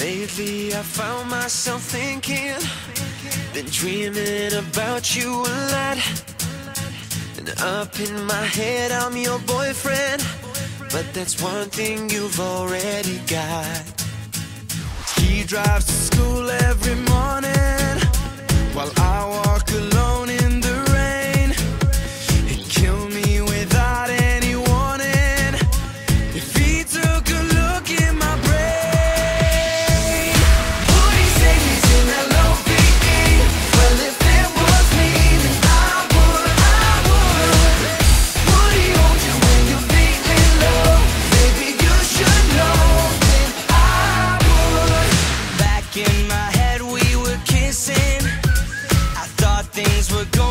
Lately I found myself thinking, been dreaming about you a lot. And up in my head, I'm your boyfriend. But that's one thing you've already got. He drives to school. things were going